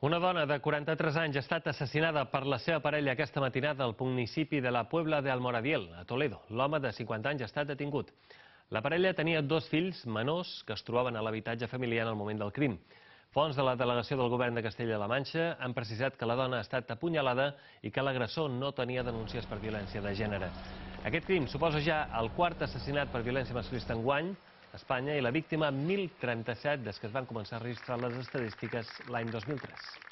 Una dona de 43 anys ha estat assassinada per la seva parella aquesta matinada al municipi de la Puebla de Almoradiel, a Toledo. L'home de 50 anys ha estat detingut. La parella tenia dos fills menors que es trobaven a l'habitatge familiar en el moment del crim. Fons de la delegació del govern de Castella-La Manxa han precisat que la dona ha estat apunyalada i que l'agressor no tenia denúncies per violència de gènere. Aquest crim suposa ja el quart assassinat per violència masclista en guany Espanya i la víctima 1037 des que es van començar a registrar les estadístiques l'any 2003.